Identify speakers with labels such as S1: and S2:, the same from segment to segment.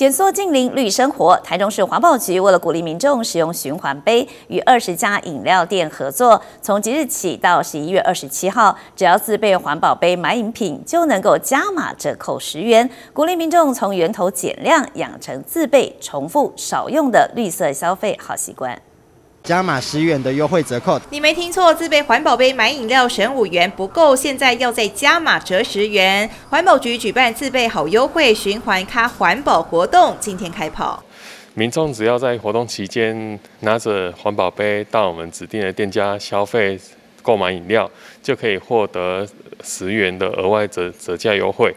S1: 减缩近邻绿生活，台中市环保局为了鼓励民众使用循环杯，与二十家饮料店合作，从即日起到十一月二十七号，只要自备环保杯买饮品，就能够加码折扣十元，鼓励民众从源头减量，养成自备、重复、少用的绿色消费好习惯。
S2: 加码十元的优惠折扣，
S3: 你没听错，自备环保杯买饮料省五元不够，现在要再加码折十元。环保局举办自备好优惠循环咖环保活动，今天开跑。
S4: 民众只要在活动期间拿着环保杯到我们指定的店家消费购买饮料，就可以获得十元的额外折折价优惠。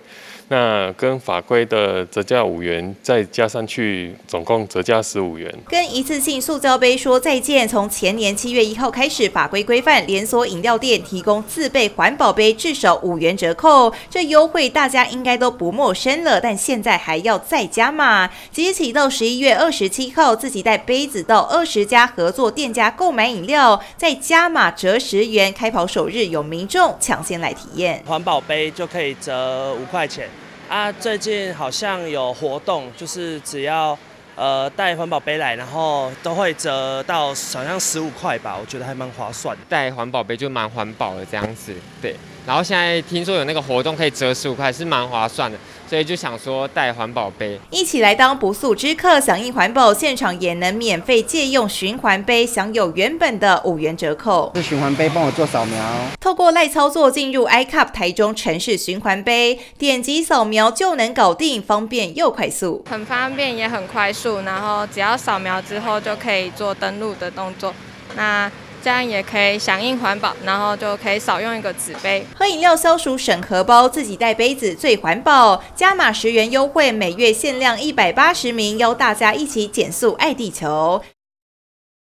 S4: 那跟法规的折价五元再加上去，总共折价十五元。
S3: 跟一次性塑胶杯说再见。从前年七月一号开始，法规规范连锁饮料店提供自备环保杯至少五元折扣，这优惠大家应该都不陌生了。但现在还要再加码，即日起到十一月二十七号，自己带杯子到二十家合作店家购买饮料，再加码折十元。开跑首日有民众抢先来体验，
S5: 环保杯就可以折五块钱。啊，最近好像有活动，就是只要呃带环保杯来，然后都会折到好像十五块吧，我觉得还蛮划算。
S6: 带环保杯就蛮环保的这样子，对。然后现在听说有那个活动可以折十五块，是蛮划算的，所以就想说带环保杯
S3: 一起来当不速之客，响应环保，现场也能免费借用循环杯，享有原本的五元折扣。
S2: 是循环杯帮我做扫描，
S3: 透过赖操作进入 iCup 台中城市循环杯，点击扫描就能搞定，方便又快速，
S7: 很方便也很快速，然后只要扫描之后就可以做登录的动作。那这样也可以响应环保，然后就可以少用一个纸杯。
S3: 喝饮料消暑省荷包，自己带杯子最环保。加码十元优惠，每月限量一百八十名，邀大家一起减速爱地球。